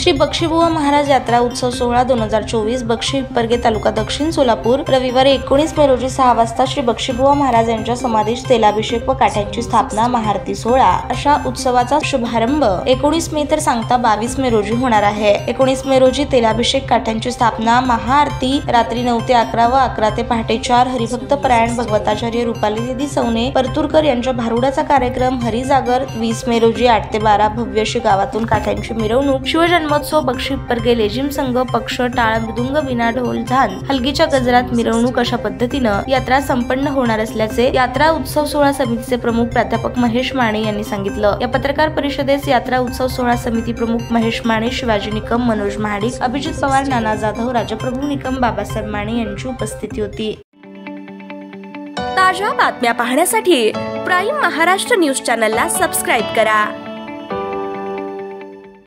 श्री बक्षीबुवा महाराज यात्रा उत्सव सोहळा दोन हजार चोवीस बक्षी हिप्परगे तालुका दक्षिण सोलापूर. रविवारी एकोणीस मे रोजी सहा वाजता श्री बक्षीबुवा महाराज यांच्या समाधीश तेलाभिषेक व काठ्यांची स्थापना महाआरती सोहळा. अशा उत्सवाचा शुभारंभ एकोणीस मे तर सांगता बावीस मे रोजी होणार आहे. एकोणीस मे रोजी तेलाभिषेक काठ्यांची स्थापना महाआरती रात्री नऊ ते अकरा व अकरा ते पहाटे चार हरिभक्त परायण भगवताचार्य रुपाली दिदी सवने परतूरकर यांच्या भारुडाचा कार्यक्रम हरिजागर वीस मे रोजी आठ ते बारा भव्य अशी गावातून काठ्यांची मिरवणूक शिवजन्मोत्सव बक्षी गेले लेझिम संघ पक्ष टाळ मृदुंग विना ढोल झान हलगीच्या गजरात मिरवणूक अशा पद्धतीनं यात्रा संपन्न होणार असल्याचे यात्रा उत्सव सोहळा समितीचे प्रमुख प्राध्यापक महेश माने यांनी सांगितलं. या पत्रकार परिषदेस यात्रा उत्सव सोहळा समिती प्रमुख महेश माने शिवाजी निकम मनोज महाडिक अभिजित पवार नाना जाधव राजप्रभू निकम बाबासाहेब माने यांची उपस्थिती होती. ताज्या बातम्या पाहण्यासाठी प्राईम महाराष्ट्र न्यूज चॅनलला सबस्क्राईब करा.